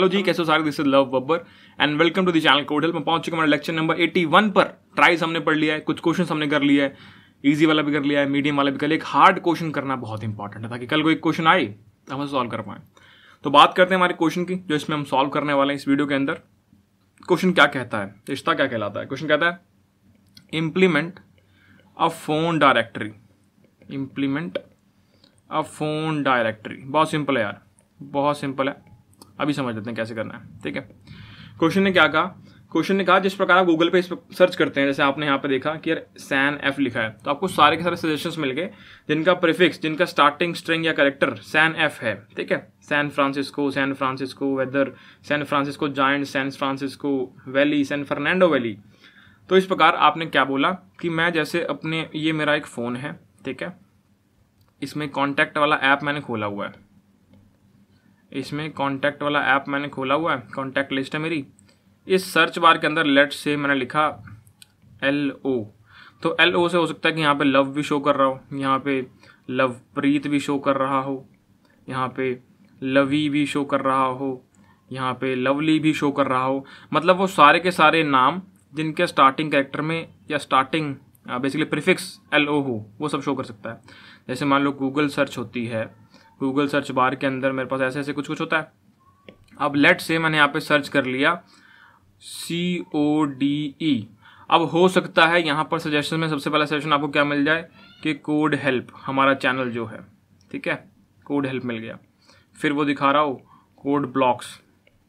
Hello जी, कैसे हो सारे? This is Love Babbar and welcome to the channel कोडल मैं पहुँच चुका हमारे लेक्चर नंबर 81 पर. ट्राइज हमने पढ़ लिया है, कुछ क्वेश्चन हमने कर लिया है इजी वाला भी कर लिया है मीडियम वाला भी कर लिया एक हार्ड क्वेश्चन करना बहुत इंपॉर्टेंट है, ताकि कल को एक क्वेश्चन आए तो हम सॉल्व कर पाए। तो बात करते हैं हमारे क्वेश्चन की, जो इसमें हम सॉल्व करने वाले हैं इस वीडियो के अंदर। क्वेश्चन क्या कहता है? रिश्ता क्या कहलाता है? क्वेश्चन कहता है implement a phone directory implement a phone directory बहुत सिंपल है यार, बहुत सिंपल है। अभी समझ लेते हैं कैसे करना है। ठीक है? क्वेश्चन ने क्या कहा? क्वेश्चन ने कहा, जिस प्रकार आप गूगल पे सर्च करते हैं, जैसे आपने यहाँ पे देखा कि यार सैन एफ़ लिखा है तो आपको सारे के सारे सजेशंस मिल गए, जिनका प्रीफिक्स जिनका स्टार्टिंग स्ट्रिंग या करेक्टर सैन एफ़ है। ठीक है? San Francisco San Francisco weather San Francisco joint San Francisco valley San Fernando valley तो इस प्रकार आपने क्या बोला कि मैं जैसे अपने, ये मेरा एक फ़ोन है, ठीक है? इसमें कॉन्टैक्ट वाला ऐप मैंने खोला हुआ है। इसमें कॉन्टैक्ट वाला ऐप मैंने खोला हुआ है कॉन्टैक्ट लिस्ट है मेरी। इस सर्च बार के अंदर लेट से मैंने लिखा एल ओ तो एल ओ से हो सकता है कि यहाँ पे लव भी शो कर रहा हो, यहाँ पे लव प्रीत भी शो कर रहा हो, यहाँ पे लवी भी शो कर रहा हो, यहाँ पे लवली भी शो कर रहा हो। मतलब वो सारे के सारे नाम जिनके स्टार्टिंग कैरेक्टर में या starting basically prefix L O हो, वो सब शो कर सकता है। जैसे मान लो गूगल सर्च होती है गूगल सर्च बार के अंदर मेरे पास ऐसे ऐसे कुछ कुछ होता है। अब लेट से मैंने यहाँ पे सर्च कर लिया। सी ओ डी ई अब हो सकता है यहाँ पर सजेशन में सबसे पहला सजेशन आपको क्या मिल जाए? कि कोड हेल्प हमारा चैनल जो है। ठीक है? कोड हेल्प मिल गया। फिर वो दिखा रहा हो कोड ब्लॉक्स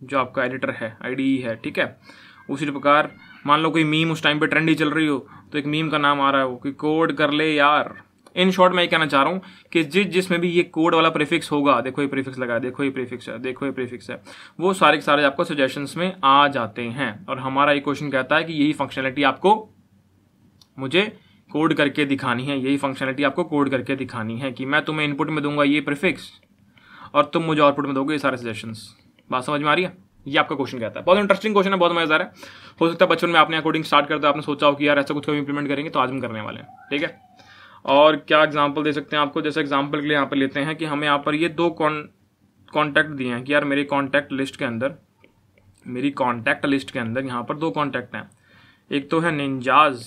जो आपका एडिटर है आईडी है। ठीक है? उसी प्रकार, मान लो कोई मीम उस टाइम पे ट्रेंडी चल रही हो तो एक मीम का नाम आ रहा हो कि कोड कर ले यार। इन शॉर्ट मैं ये कहना चाह रहा हूँ कि जिस, जिसमें भी ये कोड वाला प्रीफिक्स होगा, देखो ये प्रीफिक्स लगा, देखो ये प्रीफिक्स है, देखो ये प्रीफिक्स है, वो सारे के सारे आपको सजेशंस में आ जाते हैं। और हमारा ये क्वेश्चन कहता है कि यही फंक्शनलिटी आपको मुझे कोड करके दिखानी है, यही फंक्शनलिटी आपको कोड करके दिखानी है कि मैं तुम्हें इनपुट में दूँगा ये प्रीफिक्स और तुम मुझे आउटपुट में दोगे ये सारे सजेशंस बात समझ में आ रही है? ये आपका क्वेश्चन कहता है। बहुत इंटरेस्टिंग क्वेश्चन है, बहुत मज़ेदार है। हो सकता है बचपन में आपने अकॉर्डिंग स्टार्ट करते आपने सोचा हो कि यार ऐसा कुछ कभी इंप्लीमेंट करेंगे तो आज हम करने वाले हैं। ठीक है? और क्या एग्ज़ाम्पल दे सकते हैं आपको? जैसे एग्ज़ाम्पल के लिए यहाँ पर लेते हैं कि हमें यहाँ पर ये दो कॉन्टैक्ट दिए हैं कि यार मेरी कॉन्टैक्ट लिस्ट के अंदर, मेरी कॉन्टैक्ट लिस्ट के अंदर यहाँ पर दो कॉन्टैक्ट हैं। एक तो है निंजाज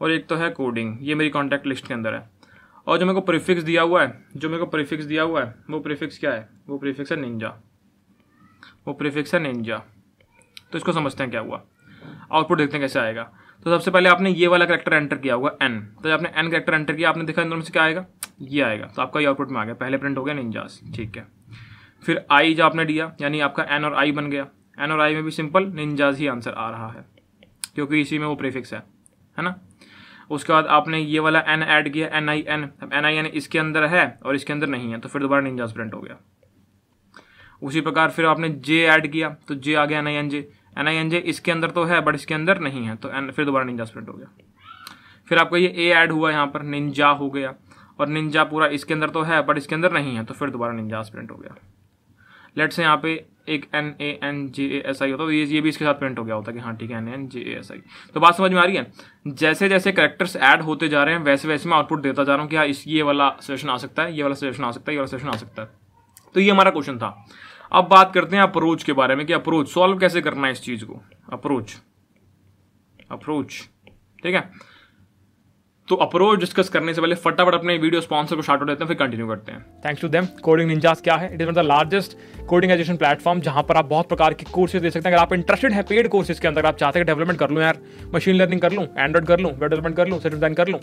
और एक तो है कोडिंग ये मेरी कॉन्टैक्ट लिस्ट के अंदर है। और जो मेरे को प्रीफिक्स दिया हुआ है, जो मेरे को प्रीफिक्स दिया हुआ है, वो प्रीफिक्स क्या है? वो प्रीफिक्स है निंजा वो प्रीफिक्स है निंजा तो इसको समझते हैं क्या हुआ? आउटपुट देखते हैं कैसे आएगा। तो सबसे पहले आपने ये वाला करेक्टर एंटर किया होगा एन तो आपने एन करेक्टर एंटर किया, आपने देखा इंदर में से क्या आएगा? ये आएगा। तो आपका ये आउटपुट में आ गया। पहले प्रिंट हो गया निंजास ठीक है। फिर आई जो आपने दिया, यानी आपका एन और आई बन गया। एन और आई में भी सिंपल निंजाज ही आंसर आ रहा है। क्योंकि इसी में वो प्रीफिक्स है। है ना? उसके बाद आपने ये वाला एन ऐड किया एन आई एन अब एन आई एन इसके अंदर है और इसके अंदर नहीं है तो फिर दोबारा निंजाज प्रिंट हो गया। उसी प्रकार फिर आपने जे ऐड किया तो जे आ गया N I N J N I N J इसके अंदर तो है बट इसके अंदर नहीं है तो एन फिर दोबारा निंजा स्प्रिंट हो गया। फिर आपका ये ए ऐड हुआ यहाँ पर निंजा हो गया, और निंजा पूरा इसके अंदर तो है बट इसके अंदर नहीं है तो फिर दोबारा निंजा स्प्रिंट हो गया। लेट से यहाँ पे एक N A N J A S I होता तो ये ये भी इसके साथ प्रिंट हो गया होता कि हाँ ठीक है N N J A S I तो बात समझ में आ रही है? जैसे जैसे करेक्टर्स ऐड होते जा रहे हैं, वैसे वैसे मैं आउटपुट देता जा रहा हूँ कि हाँ इस, ये वाला सजेशन आ सकता है, ये वाला सजेशन आ सकता है, ये वाला सजेशन आ सकता है। तो ये हमारा क्वेश्चन था। अब बात करते हैं अप्रोच के बारे में कि अप्रोच सॉल्व कैसे करना है इस चीज़ को? अप्रोच अप्रोच ठीक है? तो अप्रोच डिस्कस करने से पहले फटाफट अपने वीडियो स्पॉन्सर को शार्ट आउट देते हैं, फिर कंटिन्यू करते हैं। Thanks to them coding ninjas क्या है? It is the largest coding education platform जहाँ पर आप बहुत प्रकार के कोर्सेज दे सकते हैं। अगर आप इंटरेस्टेड है पेड कोर्सेज के अंदर, आप चाहते हैं डेवलपमेंट कर लूँ यार मशीन लर्निंग कर लूँ एंड्रॉइड कर लूँ वेब डेवलपमेंट कर लूँ सेट डिज़ाइन कर लूँ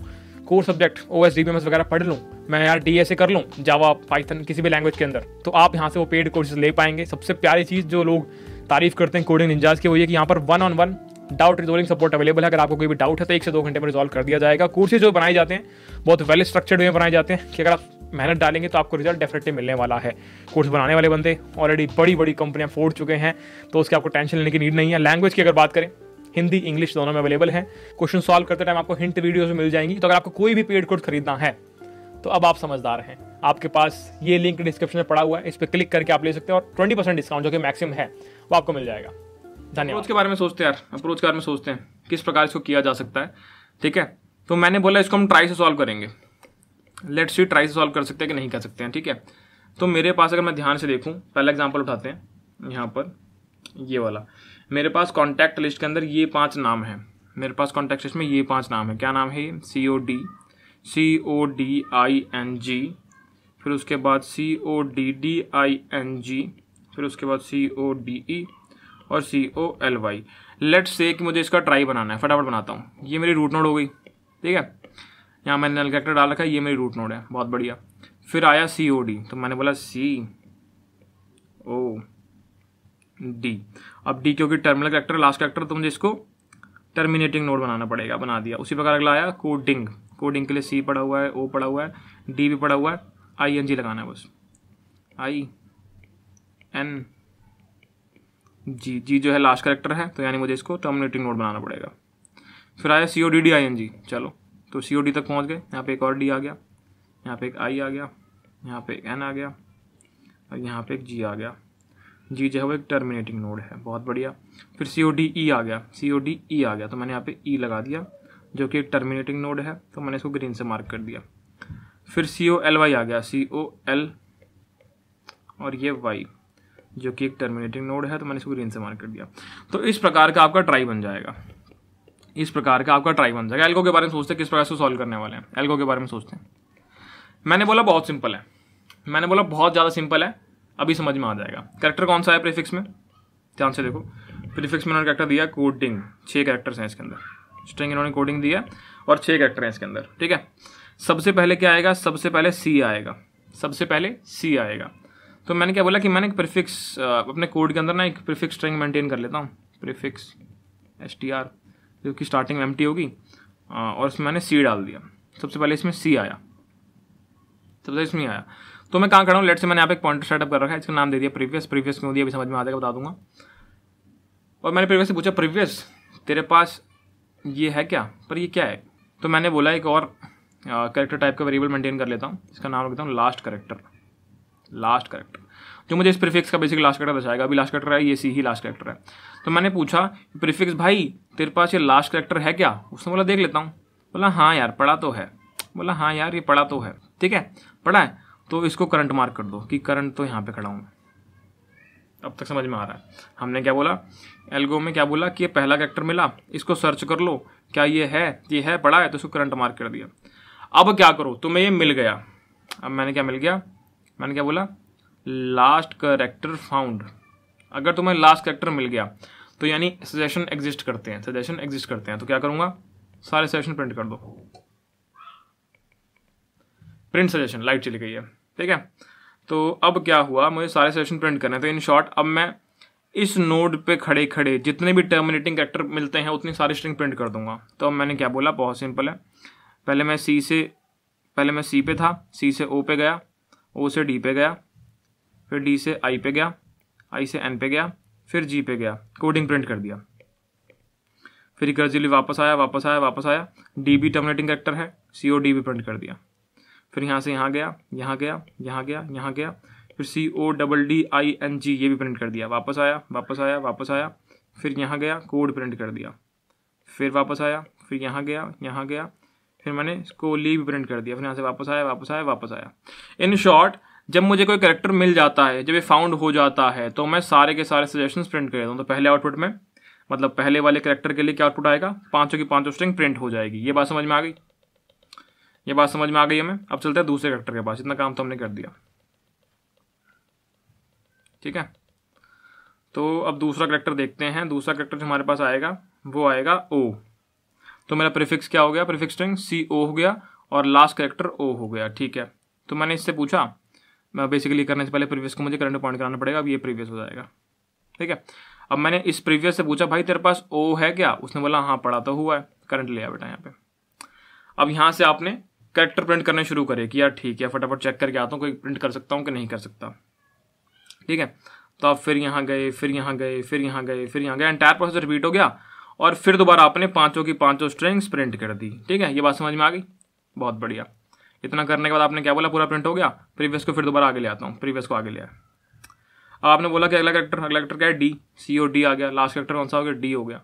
core subject O S D वगैरह पढ़ लूँ, मैं यार डी एस ए कर लूँ जावा पाइथन किसी भी लैंग्वेज के अंदर तो आप यहाँ से वो पेड कोर्सेज ले पाएँगे। सबसे प्यारी चीज़ जो लोग तारीफ़ करते हैं कोडिंग निंजाज की, वो ये कि यहाँ पर one on one doubt resolving support available है। अगर आपको कोई भी डाउट है तो एक से दो घंटे में रिजॉल्व कर दिया जाएगा। कोर्सेज जो बनाए जाते हैं, बहुत वेल स्ट्रक्चर्ड में बनाए जाते हैं कि अगर आप मेहनत डालेंगे तो आपको रिज़ल्ट डेफिनेटली मिलने वाला है। कोर्स बनाने वाले बंदे ऑलरेडी बड़ी बड़ी कंपनियाँ फोड़ चुके हैं तो उसकी आपको टेंशन लेने की नीड नहीं है। लैंग्वेज की अगर बात करें, हिंदी इंग्लिश दोनों में अवेलेबल है। क्वेश्चन सॉल्व करते टाइम आपको हिंट वीडियोज़ मिल जाएँगी। तो अगर आपको कोई भी पेड कोर्स खरीदना है तो अब आप समझदार हैं। आपके पास ये लिंक डिस्क्रिप्शन में पड़ा हुआ है, इस पर क्लिक करके आप ले सकते हैं और ट्वेंटी परसेंट डिस्काउंट जो कि मैक्सिमम है, वो आपको मिल जाएगा। धन्यवाद। अप्रोच के बारे में सोचते हैं यार। अप्रोच के बारे में सोचते हैं। किस प्रकार इसको किया जा सकता है। ठीक है? तो मैंने बोला इसको हम ट्राई से सॉल्व करेंगे। लेट्स सी ट्राई से सॉल्व कर सकते हैं कि नहीं कर सकते हैं। ठीक है? तो मेरे पास अगर मैं ध्यान से देखूँ, पहला एग्ज़ाम्पल उठाते हैं। यहाँ पर ये वाला। मेरे पास कॉन्टैक्ट लिस्ट के अंदर ये पाँच नाम है। मेरे पास कॉन्टैक्ट लिस्ट में ये पाँच नाम है। क्या नाम है C O D C O D I N G फिर उसके बाद C O D D I N G फिर उसके बाद सी ओ डी ई और C O L Y let's say कि मुझे इसका ट्राई बनाना है. फटाफट बनाता हूँ. ये मेरी रूट नोड हो गई. ठीक है? यहाँ मैंने नल कैरेक्टर डाल रखा है. ये मेरी रूट नोड है. बहुत बढ़िया. फिर आया सी ओ डी तो मैंने बोला सी ओ डी अब डी क्योंकि टर्मिनल कैरेक्टर लास्ट कैरेक्टर तो मुझे इसको टर्मिनेटिंग नोड बनाना पड़ेगा. बना दिया. उसी प्रकार अगला आया कोडिंग कोडिंग के लिए सी पड़ा हुआ है ओ पड़ा हुआ है डी भी पड़ा हुआ है. आई एन जी लगाना है बस. आई एन जी जी जो है लास्ट करेक्टर है तो यानी मुझे इसको टर्मिनेटिंग नोड बनाना पड़ेगा। फिर आया C O D D I N G चलो। तो सी ओ डी तक पहुँच गए, यहाँ पे एक और डी आ गया, यहाँ पे एक आई आ गया, यहाँ पे एक एन आ गया, और यहाँ पे एक जी आ गया। जी जो है वो एक टर्मिनेटिंग नोड है, बहुत बढ़िया। फिर सी ओ डी ई आ गया सी ओ डी ई आ गया तो मैंने यहाँ पे ई e लगा दिया, जो कि एक टर्मिनेटिंग नोड है तो मैंने इसको ग्रीन से मार्क कर दिया। फिर सी ओ एल वाई आ गया सी ओ एल और ये वाई जो कि एक टर्मिनेटिंग नोड है तो मैंने इसको ग्रीन से मार्क कर दिया। तो इस प्रकार का आपका ट्राई बन जाएगा। इस प्रकार का आपका ट्राई बन जाएगा। एल्गो के बारे में सोचते हैं, किस प्रकार से सॉल्व करने वाले हैं। एल्गो के बारे में सोचते हैं। मैंने बोला बहुत सिंपल है। मैंने बोला बहुत ज़्यादा सिंपल है। अभी समझ में आ जाएगा। करेक्टर कौन सा है प्रीफिक्स में? ध्यान से देखो। प्रीफिक्स में उन्होंने कैरेक्टर दिया कोडिंग छः कैरेक्टर्स हैं इसके अंदर। स्ट्रिंग इन्होंने कोडिंग दिया और छः करेक्टर हैं इसके अंदर। ठीक है? सबसे पहले क्या आएगा? सबसे पहले सी आएगा। सबसे पहले सी आएगा। तो मैंने क्या बोला कि मैंने एक प्रीफिक्स अपने कोड के अंदर ना एक प्रीफिक्स स्ट्रिंग मेंटेन कर लेता हूँ। प्रीफिक्स एस टी आर जो कि स्टार्टिंग में एम होगी और उसमें मैंने सी डाल दिया। सबसे पहले इसमें सी आया। सबसे पहले इसमें आया। तो मैं कहाँ खड़ा हूँ? लेट से मैंने यहाँ पे एक पॉइंटर सेटअप कर रखा है, इसका नाम दे दिया प्रीवियस प्रीवियस क्यों दिया? अभी समझ में आ जाएगा, बता दूँगा। और मैंने प्रीवियस से पूछा प्रीवियस तेरे पास ये है क्या? पर ये क्या है? तो मैंने बोला, एक और करेक्टर टाइप का वेरिएबल मेंटेन कर लेता हूँ। इसका नाम रखता हूँ लास्ट करेक्टर लास्ट करेक्टर जो मुझे इस प्रीफिक्स का बेसिक लास्ट करेक्टर दर्शाएगा, अभी लास्ट करेक्टर है, ये सी ही लास्ट करेक्टर है। तो मैंने पूछा प्रीफिक्स भाई, तेरे पास ये लास्ट करेक्टर है क्या? उसने बोला, देख लेता हूँ। बोला हाँ यार, पढ़ा तो है। बोला हाँ यार, ये पढ़ा तो है। ठीक है, पढ़ा है। तो इसको करंट मार्क कर दो, कि करंट तो यहाँ पे खड़ा हूँ अब तक समझ में आ रहा है। हमने क्या बोला? एल्गो में क्या बोला? कि ये पहला करेक्टर मिला, इसको सर्च कर लो, क्या ये है? ये है, पढ़ा है तो इसको करंट मार्क कर दिया। अब क्या करो? तुम्हें ये मिल गया। अब मैंने क्या मिल गया? मैंने क्या बोला? लास्ट करेक्टर फाउंड अगर तुम्हें लास्ट करेक्टर मिल गया तो यानी सजेशन एग्जिस्ट करते हैं सजेशन एग्जिस्ट करते हैं तो क्या करूँगा? सारे सजेशन प्रिंट कर दो। प्रिंट सजेशन लाइट चली गई है, ठीक है? तो अब क्या हुआ? मुझे सारे सजेशन प्रिंट करने तो इन शॉर्ट अब मैं इस नोड पे खड़े खड़े जितने भी टर्मिनेटिंग कैरेक्टर मिलते हैं, उतनी सारी स्ट्रिंग प्रिंट कर दूँगा। तो अब मैंने क्या बोला? बहुत सिंपल है। पहले मैं सी से, पहले मैं सी पे था सी से ओ पे गया। ओ से डी पे गया, फिर डी से आई पे गया आई से एन पे गया, फिर जी पे गया कोडिंग प्रिंट कर दिया। फिर रिकर्जिवली वापस आया वापस आया वापस आया डी बी टर्मिनेटिंग कैरेक्टर है सी ओ डी भी प्रिंट कर दिया। फिर यहाँ से यहाँ गया यहाँ गया यहाँ गया यहाँ गया, फिर C O double D I N G ये भी प्रिंट कर दिया। वापस आया वापस आया वापस आया, फिर यहाँ गया कोड प्रिंट कर दिया। फिर वापस आया, फिर यहाँ गया यहाँ गया फिर मैंने इसको लीव प्रिंट कर दिया। फिर यहाँ से वापस आया वापस आया वापस आया। इन शॉर्ट जब मुझे कोई करेक्टर मिल जाता है, जब ये फाउंड हो जाता है तो मैं सारे के सारे सजेशंस प्रिंट कर देता हूँ। तो पहले आउटपुट में मतलब पहले वाले करेक्टर के लिए क्या आउटपुट आएगा? पाँचों की पाँचों स्ट्रिंग प्रिंट हो जाएगी। ये बात समझ में आ गई? ये बात समझ में आ गई हमें? अब चलते हैं दूसरे करेक्टर के पास। इतना काम तो हमने कर दिया। ठीक है? तो अब दूसरा करेक्टर देखते हैं। दूसरा करेक्टर जो हमारे पास आएगा, वो आएगा ओ तो मेरा प्रीफिक्स क्या हो गया? प्रीफिक्स स्ट्रिंग सी ओ हो गया और लास्ट करेक्टर ओ हो गया, ठीक है? तो मैंने इससे पूछा, मैं बेसिकली करने से पहले प्रीवियस को मुझे करंट पॉइंट कराना पड़ेगा, अब ये प्रीवियस हो जाएगा, ठीक है? अब मैंने इस प्रीवियस से पूछा, भाई तेरे पास ओ है क्या? उसने बोला हाँ पढ़ा तो हुआ है करंट लिया बेटा यहाँ पे। अब यहाँ से आपने करेक्टर प्रिंट करने शुरू करे कि यार ठीक है, फटाफट चेक करके आता हूँ, कोई प्रिंट कर सकता हूँ कि नहीं कर सकता। ठीक है? तो आप फिर यहाँ गए, फिर यहाँ गए, फिर यहाँ गए, फिर यहाँ गए एंटायर प्रोसेस रिपीट हो गया और फिर दोबारा आपने पाँचों की पाँचों स्ट्रिंग्स प्रिंट कर दी। ठीक है? ये बात समझ में आ गई? बहुत बढ़िया। इतना करने के बाद आपने क्या बोला? पूरा प्रिंट हो गया? प्रीवियस को फिर दोबारा आगे ले आता हूँ। प्रीवियस को आगे ले आया। आपने बोला कि अगला करेक्टर अगला करेक्टर क्या है? डी सी ओ डी आ गया। लास्ट करेक्टर कौन सा हो गया? डी हो गया।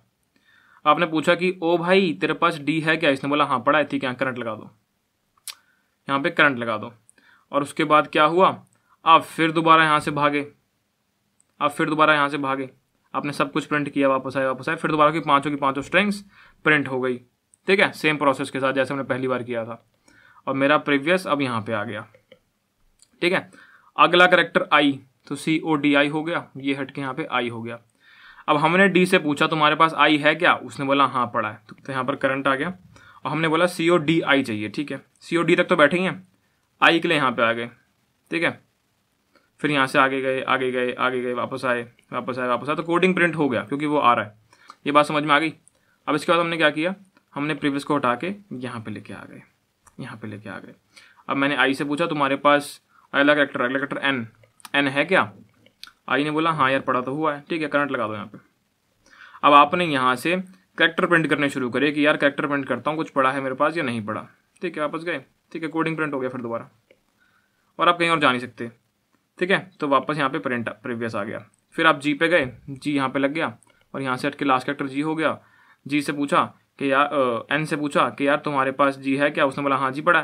आपने पूछा कि, ओ भाई, तेरे पास डी है क्या? इसने बोला हाँ पढ़ा है। ठीक है करंट लगा दो। यहाँ पे करंट लगा दो। और उसके बाद क्या हुआ? आप फिर दोबारा यहाँ से भागे। आप फिर दोबारा यहाँ से भागे। आपने सब कुछ प्रिंट किया, वापस आए वापस आए फिर दोबारा की पाँचों की पाँचों स्ट्रिंग्स प्रिंट हो गई। ठीक है? सेम प्रोसेस के साथ जैसे हमने पहली बार किया था। और मेरा प्रीवियस अब यहाँ पे आ गया। ठीक है? अगला करेक्टर आई तो सी ओ डी आई हो गया। ये हट के यहाँ पे आई हो गया। अब हमने डी से पूछा, तुम्हारे पास आई है क्या? उसने बोला हाँ पड़ा है। तो यहाँ पर करंट आ गया। और हमने बोला सी ओ डी आई चाहिए, ठीक है? सी ओ डी तक तो बैठे ही हैं। आई के लिए यहाँ पे आ गए। ठीक है? फिर यहाँ से आगे गए आगे गए आगे गए, वापस आए वापस आए वापस आए। तो कोडिंग प्रिंट हो गया, क्योंकि वो आ रहा है। ये बात समझ में आ गई? अब इसके बाद हमने क्या किया? हमने प्रीवियस को हटा के यहाँ पे लेके आ गए। यहाँ पे लेके आ गए। अब मैंने आई से पूछा, तुम्हारे पास अगला करेक्टर अगला करेक्टर एन एन है क्या? आई ने बोला हाँ यार, पढ़ा तो हुआ है। ठीक है करंट लगा दो यहाँ पे। अब आपने यहाँ से करेक्टर प्रिंट करने शुरू करे कि, यार करेक्टर प्रिंट करता हूँ, कुछ पढ़ा है मेरे पास या नहीं पढ़ा? ठीक है, वापस गए। ठीक है कोडिंग प्रिंट हो गया फिर दोबारा। और आप कहीं और जा नहीं सकते। ठीक है? तो वापस यहाँ पे प्रिंट प्रीवियस आ गया। फिर आप जी पे गए। जी यहाँ पे लग गया और यहाँ से हट के लास्ट कैरेक्टर जी हो गया। जी से पूछा कि यार एन से पूछा कि यार, तुम्हारे पास जी है क्या? उसने बोला हाँ जी, पढ़ा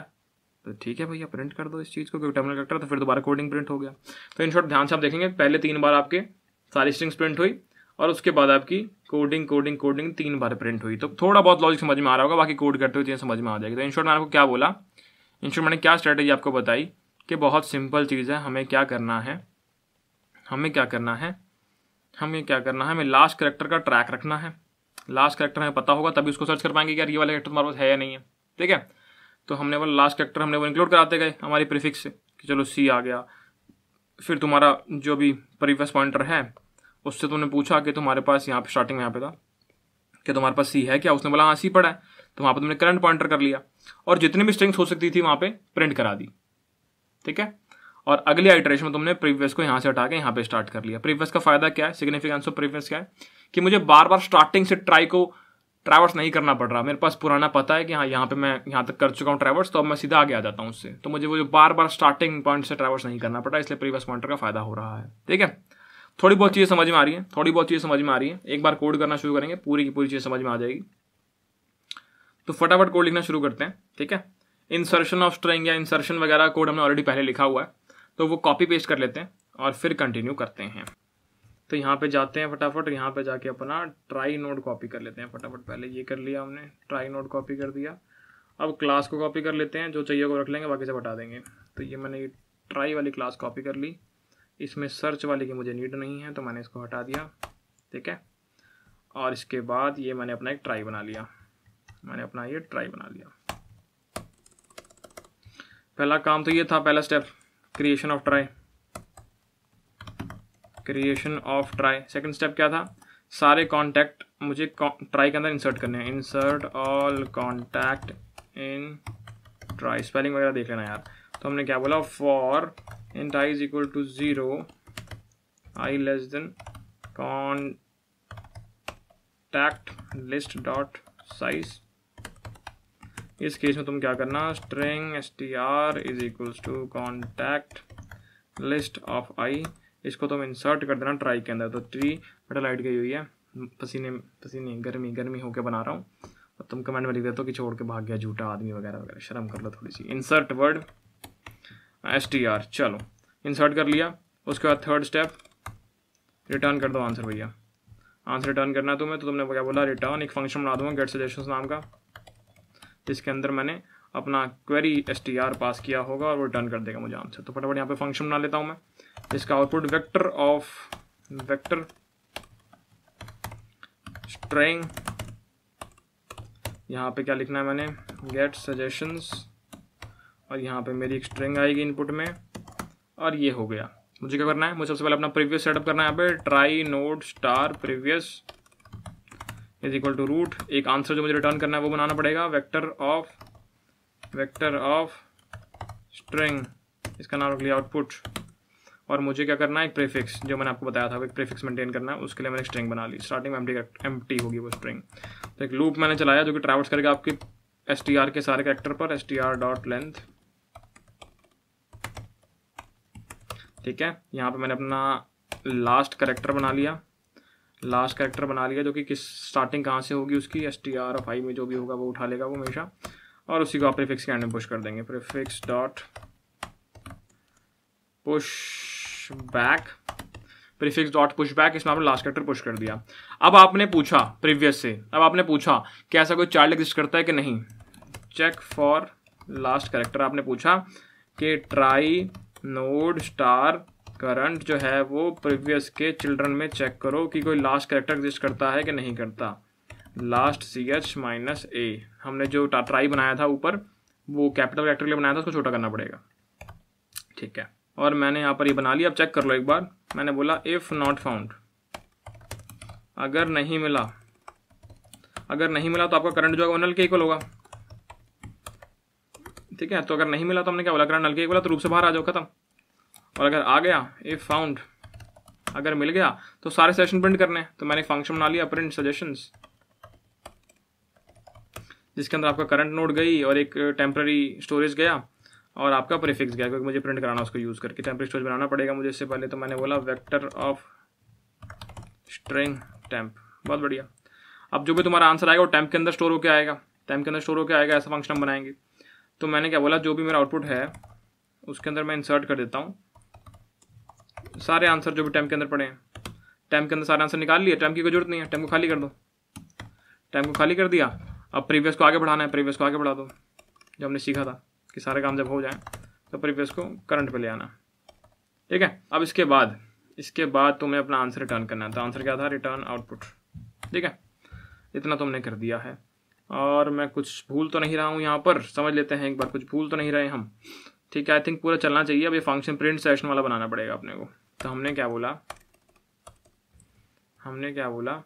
तो ठीक है भैया प्रिंट कर दो इस चीज़ को, क्योंकि टर्मिनल करेक्टर तो फिर दोबारा कोडिंग प्रिंट हो गया। तो इन शॉर्ट ध्यान से आप देखेंगे, पहले तीन बार आपके सारी स्ट्रिंग्स प्रिंट हुई और उसके बाद आपकी कोडिंग कोडिंग कोडिंग तीन बार प्रिंट हुई। तो थोड़ा बहुत लॉजिक समझ में आ रहा होगा, बाकी कोड करते हुए चीज़ें समझ में आ जाएगी। तो इन शॉर्ट मैंने आपको क्या बोला? इन शॉर्ट मैंने क्या स्ट्रैटेजी आपको बताई? कि बहुत सिंपल चीज़ है, हमें क्या करना है? हमें क्या करना है? हमें क्या करना है? हमें लास्ट करेक्टर का ट्रैक रखना है। लास्ट करेक्टर हमें पता होगा, तभी उसको सर्च कर पाएँगे यार ये वाला करेक्टर हमारे पास है या नहीं है। ठीक है? तो हमने वो लास्ट करेक्टर हमने वो इंक्लूड कराते गए हमारी प्रीफिक्स से कि चलो सी आ गया। फिर तुम्हारा जो भी प्रीवियस पॉइंटर है, उससे तुमने पूछा कि तुम्हारे पास यहाँ पे स्टार्टिंग में यहाँ पे था कि तुम्हारे पास सी है क्या? उसने बोला हाँ सी पड़ा है। तो वहाँ पर तुमने करंट पॉइंटर कर लिया। और जितनी भी स्ट्रिंग्स हो सकती थी वहाँ पे प्रिंट करा दी। ठीक है? और अगली आइट्रेशन में तुमने प्रीवियस को यहाँ से हटा के यहाँ पे स्टार्ट कर लिया। प्रीवियस का फ़ायदा क्या है? सिग्निफिकेंस ऑफ़ प्रीवियस क्या है? कि मुझे बार बार स्टार्टिंग से ट्राई को ट्रैवर्स नहीं करना पड़ रहा। मेरे पास पुराना पता है कि हाँ यहाँ पे मैं यहाँ तक कर चुका हूँ ट्रैवर्स तो अब मैं सीधा आगे आ जाता हूँ उससे। तो मुझे वो जो बार बार स्टार्टिंग पॉइंट से ट्रैवर्स नहीं करना पड़ पड़ा इसलिए प्रीवियस पॉइंटर का फ़ायदा हो रहा है। ठीक है? थोड़ी बहुत चीज़ें समझ में आ रही है, थोड़ी बहुत चीज़ें समझ में आ रही है। एक बार कोड करना शुरू करेंगे, पूरी की पूरी चीज़ समझ में आ जाएगी। तो फटाफट कोड लिखना शुरू करते हैं, ठीक है? इंसर्शन ऑफ़ स्ट्रिंग या इंसर्शन वगैरह कोड हमने ऑलरेडी पहले लिखा हुआ है तो वो कॉपी पेस्ट कर लेते हैं और फिर कंटिन्यू करते हैं। तो यहाँ पे जाते हैं फटाफट, यहाँ पे जाके अपना ट्राई नोड कॉपी कर लेते हैं। फटाफट पहले ये कर लिया हमने ट्राई नोड कॉपी कर दिया। अब क्लास को कॉपी कर लेते हैं, जो चाहिए को रख लेंगे, बाकी से बता देंगे। तो ये मैंने ये ट्राई वाली क्लास कॉपी कर ली। इसमें सर्च वाली की मुझे नीड नहीं है तो मैंने इसको हटा दिया। ठीक है? और इसके बाद ये मैंने अपना एक ट्राई बना लिया। मैंने अपना ये ट्राई बना लिया। पहला काम तो ये था, पहला step creation of trie creation of trie second step क्या था? सारे कॉन्टैक्ट मुझे ट्राई के अंदर इंसर्ट करने हैं। Insert all contact in trie spelling वगैरह देख लेना यार। तो हमने क्या बोला? For int i is equal to 0 i less than contact list dot size इस केस में तुम क्या करना? String S T R is equals to contact list of I इसको तुम इंसर्ट कर देना ट्राई के अंदर। तो ट्री बटा लाइट गई हुई है। पसीने पसीने, गर्मी गर्मी होकर बना रहा हूँ। और तुम कमेंट में लिख देते हो कि छोड़ के भाग गया झूठा आदमी वगैरह वगैरह। शर्म कर लो थोड़ी सी। Insert word S T R चलो इंसर्ट कर लिया। उसके बाद थर्ड स्टेप रिटर्न कर दो आंसर भैया। आंसर रिटर्न करना है तुम्हें। तो तुमने क्या बोला? रिटर्न एक फ़ंक्शन बना दूँगा गेट सजेशन नाम का। जिसके अंदर मैंने अपना query S T R pass किया होगा और वो रिटर्न कर देगा मुझे आंसर तो फटाफट यहाँ पे फ़ंक्शन बना लेता हूँ मैं। इसका output vector of vector string यहाँ पे क्या लिखना है मैंने? गेट सजेशंस और यहाँ पे मेरी एक स्ट्रिंग आएगी इनपुट में। और ये हो गया। मुझे क्या करना है? मुझे सबसे पहले अपना प्रीवियस सेटअप करना है यहाँ पे। Trie node star previous is equal to root एक आंसर जो मुझे रिटर्न करना है, वो बनाना पड़ेगा. Vector of vector of string इसका नाम रख लिया आउटपुट और मुझे क्या करना है? एक प्रीफिक्स जो मैंने आपको बताया था एक प्रीफिक्स मेंटेन करना है. उसके लिए मैंने स्ट्रिंग बना ली. स्टार्टिंग में एम टी होगी वो स्ट्रिंग तो एक लूप मैंने चलाया जो कि ट्रैवल्स करेगा आपके एस टी आर के सारे करेक्टर पर S T R dot length ठीक है? यहाँ पे मैंने अपना लास्ट करेक्टर बना लिया. लास्ट करेक्टर बना लिया, जो कि किस स्टार्टिंग कहाँ से होगी, उसकी S T R F I में जो भी होगा, वो उठा लेगा वो हमेशा। और उसी को आप प्रीफिक्स के एंड में पुश कर देंगे। Prefix dot push back prefix dot push back इसमें आपने लास्ट कैरेक्टर पुश कर दिया। अब आपने पूछा प्रीवियस से, अब आपने पूछा कि ऐसा कोई चाइल्ड एग्जिस्ट करता है कि नहीं? चेक फॉर लास्ट कैरेक्टर आपने पूछा कि ट्राई नोड स्टार करंट जो है वो प्रीवियस के चिल्ड्रन में चेक करो कि कोई लास्ट कैरेक्टर एग्जिस्ट करता है कि नहीं करता। Last C H minus A हमने जो ट्राई बनाया था ऊपर, वो कैपिटल कैरेक्टर के लिए बनाया था, उसको छोटा करना पड़ेगा। ठीक है। और मैंने यहाँ पर ये बना लिया, अब चेक कर लो एक बार। मैंने बोला इफ़ नॉट फाउंड अगर नहीं मिला, अगर नहीं मिला तो आपका करंट जो है वो नल के इक्वल होगा। ठीक है? तो अगर नहीं मिला तो हमने क्या बोला करंट नल के इक्वल तो रूप से बाहर आ जाओ, खत्म। और अगर आ गया इफ़ फाउंड अगर मिल गया तो सारे सेशन प्रिंट करने हैं। तो मैंने फ़ंक्शन बना लिया प्रिंट सजेशंस जिसके अंदर आपका करंट नोड गई और एक टेम्प्रेरी स्टोरेज गया और आपका प्रीफिक्स गया, क्योंकि मुझे प्रिंट कराना उसको यूज़ करके। टेम्प्रेरी स्टोरेज बनाना पड़ेगा मुझे इससे पहले तो मैंने बोला वेक्टर ऑफ़ स्ट्रिंग टेम्प बहुत बढ़िया। अब जो भी तुम्हारा आंसर आएगा, वो टेम्प के अंदर स्टोर होकर आएगा। टेम्प के अंदर स्टोर होकर आएगा, ऐसा फ़ंक्शन हम बनाएँगे। तो मैंने क्या बोला, जो भी मेरा आउटपुट है, उसके अंदर मैं इंसर्ट कर देता हूँ। सारे आंसर जो भी टाइम के अंदर पड़े हैं। टाइम के अंदर सारे आंसर निकाल लिए टाइम की कोई ज़रूरत नहीं है टाइम को खाली कर दो। टाइम को खाली कर दिया, अब प्रीवियस को आगे बढ़ाना है, प्रीवियस को आगे बढ़ा दो। जो हमने सीखा था कि सारे काम जब हो जाए तो प्रीवियस को करंट पे ले आना। ठीक है, अब इसके बाद इसके बाद तुम्हें अपना आंसर रिटर्न करना है। तो आंसर क्या था? Return output. ठीक है, इतना तुमने कर दिया है। और मैं कुछ भूल तो नहीं रहा हूँ यहाँ पर, समझ लेते हैं एक बार, कुछ भूल तो नहीं रहे हम। ठीक है आई थिंक पूरा चलना चाहिए। अब ये फ़ंक्शन प्रिंट सेशन वाला बनाना पड़ेगा अपने को। तो हमने क्या बोला? हमने क्या बोला?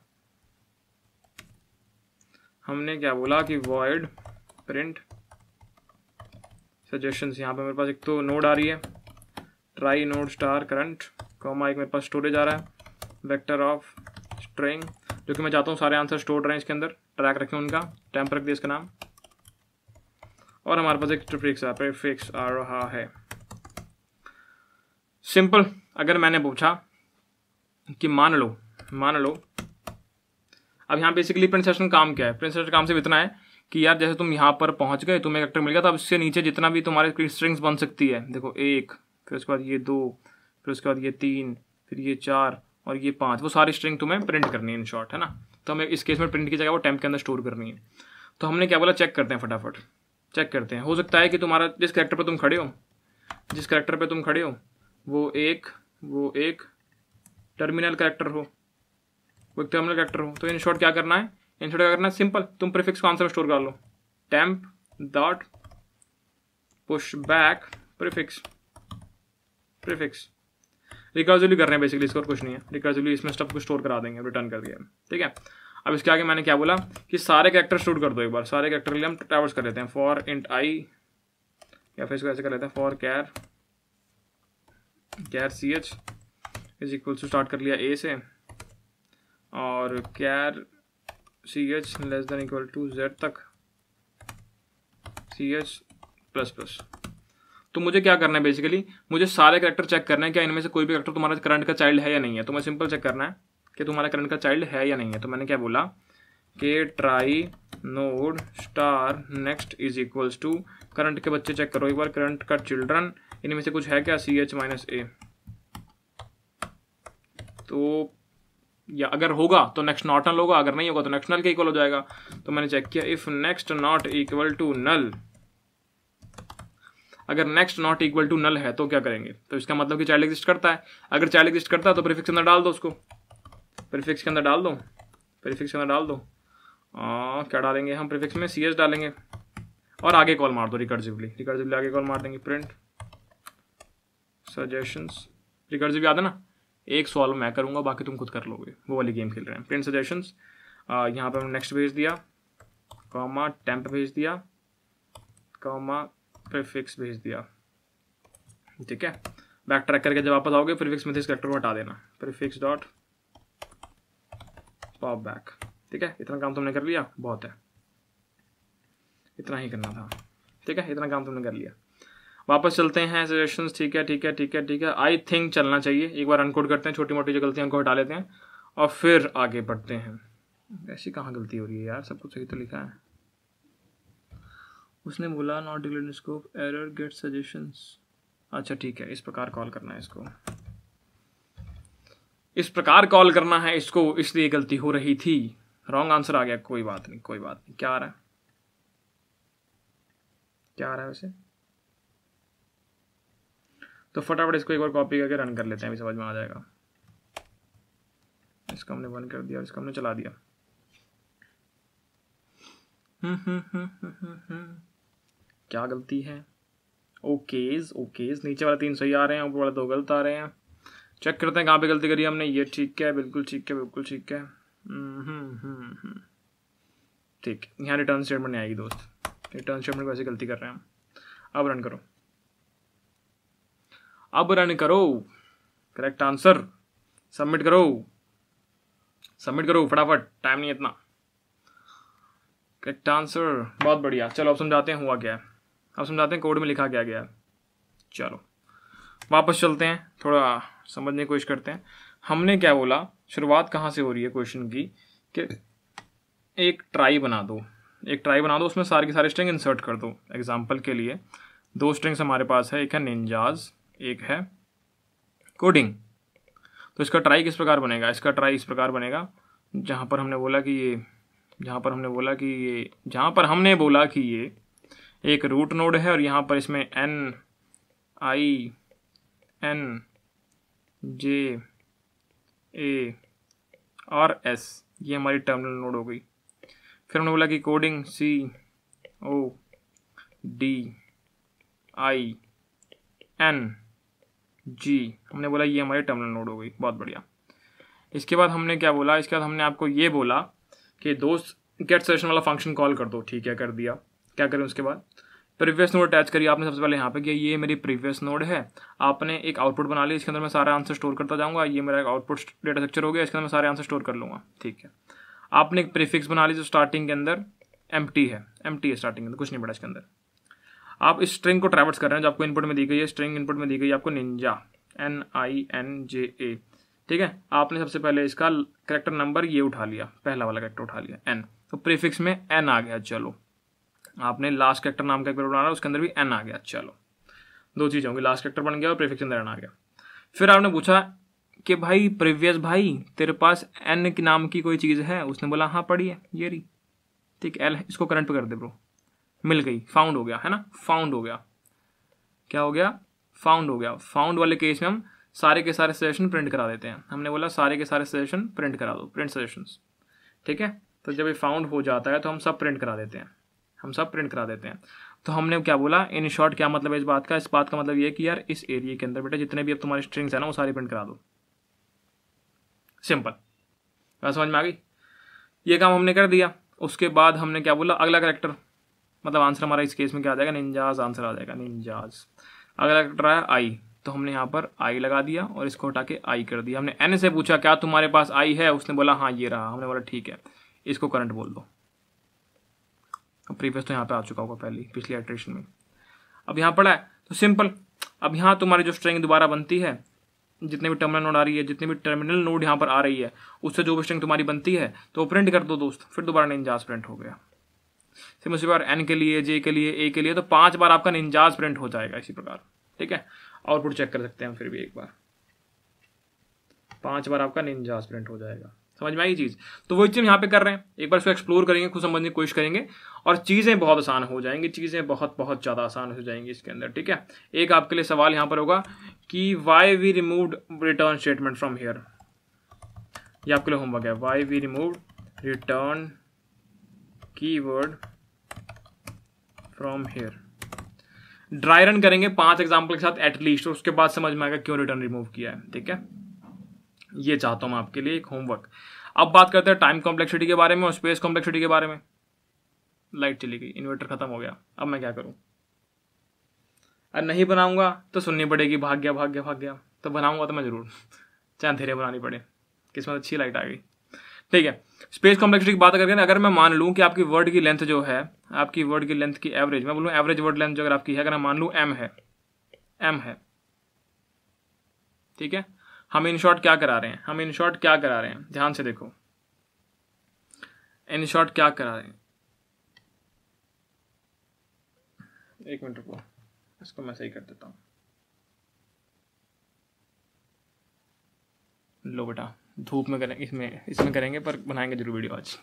हमने क्या बोला कि वॉइड प्रिंट सजेशंस यहाँ पे मेरे पास एक तो नोड आ रही है। Trie node star current comma एक मेरे पास स्टोरेज आ रहा है। वेक्टर ऑफ़ स्ट्रिंग जो कि मैं चाहता हूँ सारे आंसर स्टोर रहें इसके अंदर। ट्रैक रखें उनका। टैम्प रख दिया इसका नाम। और हमारे पास एक प्रीफिक्स है प्रीफिक्स आ रहा है। सिंपल, अगर मैंने पूछा कि मान लो मान लो, अब यहाँ बेसिकली प्रिंट सेशन काम क्या है? प्रिंट सेशन काम सिर्फ़ इतना है कि यार, जैसे तुम यहाँ पर पहुँच गए, तुम्हें एक एक्टर मिल गया तो अब इससे नीचे जितना भी तुम्हारे स्ट्रिंग्स बन सकती है, देखो, एक, फिर उसके बाद ये दो, फिर उसके बाद ये तीन, फिर ये चार और ये पाँच, वो सारी स्ट्रिंग तुम्हें प्रिंट करनी है इन शॉर्ट है ना? तो हमें इस केस में प्रिंट की जगह वो टेम्प के अंदर स्टोर करनी है। तो हमने क्या बोला? चेक करते हैं फटाफट। चेक करते हैं। हो सकता है कि तुम्हारा, जिस करेक्टर पर तुम खड़े हो, जिस करेक्टर पर तुम खड़े हो वो एक वो एक टर्मिनल करेक्टर हो, वो एक टर्मिनल करेक्टर हो। तो इन शॉर्ट क्या करना है? इन शॉर्ट क्या करना है? सिंपल तुम प्रीफिक्स को आंसर में स्टोर कर लो। Temp dot push back prefix prefix recursively कर रहे हैं बेसिकली इसका और कुछ नहीं है। रिकर्सिवली इसमें स्टफ़ को स्टोर करा देंगे रिटर्न कर दिया। ठीक है? अब इसके आगे मैंने क्या बोला कि सारे कैरेक्टर स्टोर कर दो एक बार। सारे कैरेक्टर के लिए हम ट्रैवर्स कर लेते हैं। फॉर इंट आई या फिर इसको ऐसे कर लेते हैं। For char char C H is equal to start कर लिया ए से, और char C H less than equal to Z तक सी एच प्लस प्लस तो मुझे क्या करना है बेसिकली मुझे सारे करेक्टर चेक करना है, क्या इनमें से कोई भी करेक्टर तुम्हारा करंट का चाइल्ड है या नहीं है? तो मैं सिंपल चेक करना है कि तुम्हारा करंट का चाइल्ड है या नहीं है। तो मैंने क्या बोला के trie node star next is equals to current के बच्चे चेक करो एक बार करंट का चिल्ड्रन इनमें से कुछ है क्या? सी एच माइनस ए तो या अगर होगा तो नेक्स्ट नॉट नल होगा अगर नहीं होगा तो नेक्स्ट नल के इक्वल हो जाएगा। तो मैंने चेक किया if next not equal to null अगर next not equal to null है तो क्या करेंगे? तो इसका मतलब कि चाइल्ड एग्जिस्ट करता है। अगर चाइल्ड एग्जिस्ट करता है तो प्रीफिक्स के अंदर डाल दो उसको। प्रीफिक्स के अंदर डाल दो। प्रीफिक्स के अंदर डाल दो। आ, क्या डालेंगे हम? प्रीफिक्स में सी डालेंगे। और आगे कॉल मार दो रिकर्सिवली रिकर्सिवली आगे कॉल मार देंगे प्रिंट सजेशंस रिकर्सिव याद है ना एक सॉल्व मैं करूँगा, बाकी तुम खुद कर लोगे। वो वाली गेम खेल रहे हैं। प्रिंट सजेशंस यहाँ पर हमने नेक्स्ट भेज दिया। कॉमा टेम्प भेज दिया। कॉमा प्रीफिक्स भेज दिया। ठीक है? बैक ट्रैक करके जब वापस आओगे प्रीफिक्स में इस करेक्टर को हटा देना। प्रीफिक्स डॉट पॉप बैक ठीक है? इतना काम तुमने कर लिया? बहुत है। इतना ही करना था। ठीक है? इतना काम तुमने कर लिया। वापस चलते हैं सजेशन ठीक है ठीक है ठीक है ठीक है। आई थिंक चलना चाहिए। एक बार अनकोड करते हैं छोटी मोटी जो गलतियाँ को हटा लेते हैं, और फिर आगे बढ़ते हैं। ऐसी कहाँ गलती हो रही है यार? सब कुछ सही तो लिखा है। उसने बोला not declare error get suggestions अच्छा ठीक है, इस प्रकार कॉल करना है इसको। इस प्रकार कॉल करना है इसको, इसलिए गलती हो रही थी। रॉन्ग आंसर आ गया। कोई बात नहीं, कोई बात नहीं। क्या आ रहा है? क्या आ रहा है वैसे? तो फटाफट इसको एक बार कॉपी करके रन कर लेते हैं, अभी समझ में आ जाएगा। इसको हमने बंद कर दिया और इसको हमने चला दिया। क्या गलती है? Okays okays. नीचे वाले तीन सही आ रहे हैं, ऊपर वाले दो गलत आ रहे हैं। चेक करते हैं कहाँ पे गलती करी हमने। ये ठीक है, बिल्कुल ठीक है, बिल्कुल ठीक है। ठीक, यहाँ रिटर्न स्टेटमेंट नहीं आएगी दोस्त। रिटर्न स्टेटमेंट को ऐसे गलती कर रहे हैं हम। अब रन करो। अब रन करो। करेक्ट आंसर सबमिट करो। सबमिट करो, फटाफट। टाइम नहीं इतना। करेक्ट आंसर बहुत बढ़िया। चलो, अब समझाते हैं हुआ क्या है। अब समझाते हैं कोड में लिखा क्या गया है। चलो। वापस चलते हैं। थोड़ा समझने की कोशिश करते हैं। हमने क्या बोला? शुरुआत कहाँ से हो रही है क्वेश्चन की? कि एक ट्राई बना दो। एक ट्राई बना दो, उसमें सारे के सारे स्ट्रिंग इंसर्ट कर दो। एग्ज़ाम्पल के लिए। दो स्ट्रिंग्स हमारे पास है। एक है निंजाज एक है कोडिंग तो इसका ट्राई किस प्रकार बनेगा? इसका ट्राई इस प्रकार बनेगा, जहाँ पर हमने बोला कि ये, जहाँ पर हमने बोला कि ये, जहाँ पर हमने बोला कि ये एक रूट नोड है और यहाँ पर इसमें एन आई एन जे ए और एस ये हमारी टर्मिनल नोड हो गई। फिर हमने बोला कि coding C O D I N G, हमने बोला ये हमारी टर्मिनल नोड हो गई, बहुत बढ़िया। इसके बाद हमने क्या बोला? इसके बाद हमने आपको ये बोला कि दोस्त गेट सेशन वाला फ़ंक्शन कॉल कर दो, ठीक है, कर दिया। क्या करें उसके बाद? प्रीवियस नोड अटैच करिए आपने सबसे पहले यहाँ पे कि ये मेरी प्रीवियस नोड है। आपने एक आउटपुट बना लिया इसके अंदर मैं सारे आंसर स्टोर करता जाऊँगा। ये मेरा एक आउटपुट डेटा स्ट्रक्चर हो गया, इसके अंदर मैं सारे आंसर स्टोर कर लूँगा, ठीक है। आपने एक प्रीफिक्स बना ली जो स्टार्टिंग के अंदर एम है। एम है स्टार्टिंग के अंदर, कुछ नहीं पड़ा इसके अंदर। आप इस स्ट्रिंग को ट्रैवर्स कर रहे हैं, जो आपको इनपुट में दी गई है स्ट्रिंग इनपुट में दी गई है आपको ninja N I N J A ठीक है? आपने सबसे पहले इसका करेक्टर नंबर ये उठा लिया, पहला वाला करेक्टर उठा लिया एन तो प्रीफिक्स में एन आ गया, चलो। आपने लास्ट करेक्टर नाम का एक बनाना उसके अंदर भी एन आ गया, चलो। दो चीज़ होंगी लास्ट करेक्टर बन गया और प्रीफिक्स अंदर एन आ गया। फिर आपने पूछा कि भाई प्रीवियस भाई, तेरे पास एन के नाम की कोई चीज़ है? उसने बोला हाँ पढ़ी है, ये रही। ठीक एल इसको करंट पे कर दे ब्रो मिल गई फाउंड हो गया, है ना? फाउंड हो गया। क्या हो गया? फाउंड हो गया। फाउंड वाले केस में हम सारे के सारे सजेशन प्रिंट करा देते हैं। हमने बोला, सारे के सारे सजेशन प्रिंट करा दो प्रिंट सजेशन ठीक है? तो जब ये फाउंड हो जाता है तो हम सब प्रिंट करा देते हैं। हम सब प्रिंट करा देते हैं। तो हमने क्या बोला? इन शॉर्ट क्या मतलब है इस बात का? इस बात का मतलब ये कि यार, इस एरिया के अंदर बेटा, जितने भी अब तुम्हारे स्ट्रिंग्स है ना, वो सारे प्रिंट करा दो। सिंपल बात समझ में आ गई? ये काम हमने कर दिया। उसके बाद हमने क्या बोला? अगला करेक्टर मतलब आंसर हमारा इस केस में क्या आ जाएगा? निंजाज आंसर आ जाएगा निंजाज अगला करेक्टर आया आई तो हमने यहाँ पर आई लगा दिया और इसको हटा के आई कर दिया। हमने एन से पूछा, क्या तुम्हारे पास आई है? उसने बोला हाँ ये रहा। हमने बोला, ठीक है। इसको करंट बोल दो। प्रीवियस तो यहाँ पे आ चुका होगा पहले, पिछली एट्रेशन में। अब यहाँ पड़ा है तो सिंपल अब यहाँ तुम्हारी जो स्ट्रिंग दोबारा बनती है, जितने भी टर्मिनल नोड आ रही है, जितने भी टर्मिनल नोड यहाँ पर आ रही है, उससे जो भी स्ट्रिंग तुम्हारी बनती है तो प्रिंट कर दो दोस्त। फिर दोबारा निंजाज प्रिंट हो गया। सिर्फ़ उसी बार एन के लिए जे के लिए ए के लिए तो पाँच बार आपका निंजाज प्रिंट हो जाएगा इसी प्रकार, ठीक है? आउटपुट चेक कर सकते हैं फिर भी एक बार। पाँच बार आपका निंजाज प्रिंट हो जाएगा। समझ में आई चीज़? तो वही चीज़ यहाँ पे कर रहे हैं। एक बार इसको एक्सप्लोर करेंगे, खुद समझने की कोशिश करेंगे, और चीज़ें बहुत आसान हो जाएँगी, चीज़ें बहुत बहुत ज़्यादा आसान हो जाएँगी इसके अंदर, ठीक है? एक आपके लिए सवाल यहाँ पर होगा कि why we remove return statement from here ये आपके लिए होमवर्क है। Why we remove return keyword from here. Dry run करेंगे पाँच एग्ज़ाम्पल के साथ एटलीस्ट उसके बाद समझ में आएगा क्यों रिटर्न रिमूव किया है, ठीक है? ये चाहता हूँ मैं आपके लिए एक होमवर्क अब बात करते हैं टाइम कॉम्प्लेक्सिटी के बारे में और स्पेस कॉम्प्लेक्सिटी के बारे में। लाइट चली गई इन्वर्टर खत्म हो गया। अब मैं क्या करूँ? अरे नहीं बनाऊँगा तो सुननी पड़ेगी, भाग गया भाग गया भाग गया। तो बनाऊँगा तो मैं ज़रूर। चाहे अंधेरे बनानी पड़े। किस्मत अच्छी लाइट आ गई। ठीक है। स्पेस कॉम्प्लेक्सिटी की बात करके अगर मैं मान लूँ कि आपकी वर्ड की लेंथ जो है, आपकी वर्ड की लेंथ की एवरेज मैं बोलूँ एवरेज वर्ड लेंथ जो अगर आपकी है, अगर मैं मान लूँ एम है एम है, ठीक है? हम इन शॉर्ट क्या करा रहे हैं? हम इन शॉर्ट क्या करा रहे हैं? ध्यान से देखो। इन शॉर्ट क्या करा रहे हैं? एक मिनट रुको, इसको मैं सही कर देता हूँ। लो बेटा। धूप में करेंगे इसमें इसमें करेंगे, पर बनाएँगे ज़रूर वीडियो आज।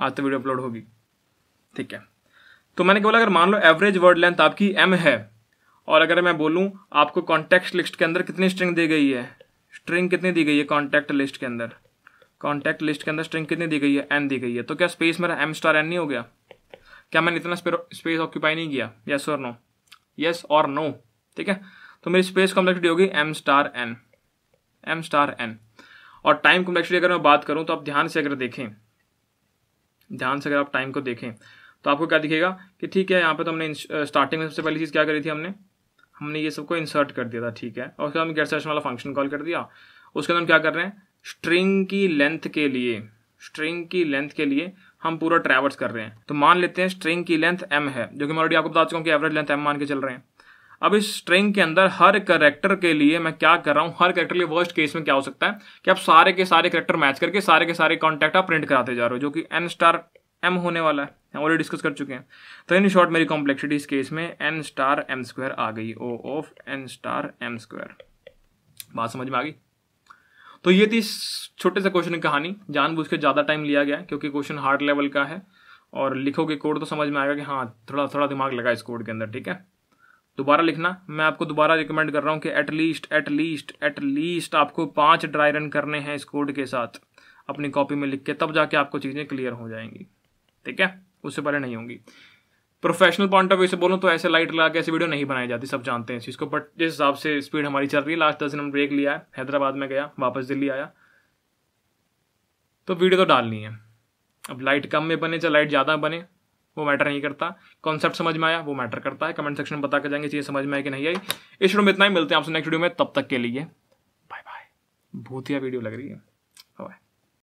आज तो वीडियो अपलोड होगी। ठीक है। तो मैंने बोला, अगर मान लो एवरेज वर्ड लेंथ आपकी एम है, और अगर मैं बोलूँ, आपको कॉन्टेक्ट लिस्ट के अंदर कितनी स्ट्रिंग दी गई है? स्ट्रिंग कितनी दी गई है कॉन्टैक्ट लिस्ट के अंदर? कॉन्टैक्ट लिस्ट के अंदर स्ट्रिंग कितनी दी गई है? एन दी गई है। तो क्या स्पेस मेरा एम स्टार एन नहीं हो गया? क्या मैंने इतना स्पेस ऑक्यूपाई नहीं किया? यस और नो यस और नो ठीक है? तो मेरी स्पेस कॉम्प्लेक्सिटी होगी M star N M star N और टाइम कॉम्प्लेक्सिटी अगर मैं बात करूँ तो आप ध्यान से अगर देखें, ध्यान से अगर आप टाइम को देखें तो आपको क्या दिखेगा कि ठीक है, यहाँ पे तो हमने स्टार्टिंग में सबसे पहली चीज़ क्या करी थी हमने? हमने ये सबको इंसर्ट कर दिया था, ठीक है। और उसके बाद गेट सेशन वाला फ़ंक्शन कॉल कर दिया। उसके बाद हम क्या कर रहे हैं? स्ट्रिंग की लेंथ के लिए स्ट्रिंग की लेंथ के लिए हम पूरा ट्रैवर्स कर रहे हैं। तो मान लेते हैं स्ट्रिंग की लेंथ एम है, जो कि मैं ऑलरेडी आपको बता चुका हूँ कि एवरेज लेंथ एम मान के चल रहे हैं। अब इस स्ट्रिंग के अंदर हर करेक्टर के लिए मैं क्या कर रहा हूँ? हर करेक्टर के लिए वर्स्ट केस में क्या हो सकता है? कि आप सारे के सारे करेक्टर मैच करके सारे के सारे कॉन्टैक्ट आप प्रिंट कराते जा रहे हो, जो कि एन स्टार एम होने वाला है। ऑलरेडी डिस्कस कर चुके हैं। तो इन शॉर्ट मेरी कॉम्प्लेक्सिटी इस केस में एन स्टार एम स्क्वायर आ गई O of N star M square बात समझ में आ गई? तो ये थी छोटे से क्वेश्चन की कहानी। जानबूझ के ज़्यादा टाइम लिया गया क्योंकि क्वेश्चन हार्ड लेवल का है, और लिखोगे कोड तो समझ में आएगा कि हाँ थोड़ा थोड़ा दिमाग लगा इस कोड के अंदर, ठीक है? दोबारा लिखना। मैं आपको दोबारा रिकमेंड कर रहा हूँ कि एटलीस्ट एटलीस्ट एटलीस्ट आपको पाँच ड्राई रन करने हैं इस कोड के साथ। अपनी कॉपी में लिख के, तब जाके आपको चीज़ें क्लियर हो जाएँगी। ठीक है? उससे पहले नहीं होंगी। प्रोफेशनल पॉइंट ऑफ़ व्यू से बोलूँ तो ऐसे लाइट लगा के ऐसी वीडियो नहीं बनाई जाती, सब जानते हैं इस चीज़ को। बट जिस हिसाब से स्पीड हमारी चल रही है लास्ट दस दिन हम ब्रेक लिया है, हैदराबाद में गया, वापस दिल्ली आया। तो वीडियो तो डालनी है। अब लाइट कम में बने चाहे लाइट ज़्यादा बने वो मैटर नहीं करता। कॉन्सेप्ट समझ में आया, वो मैटर करता है। कमेंट सेक्शन में बता के जाएँगे चीज़ें समझ में आई कि नहीं आई। इस वीडियो में इतना ही, मिलते हैं आपसे नेक्स्ट वीडियो में। तब तक के लिए बाय बाय भूतिया वीडियो लग रही है। बाय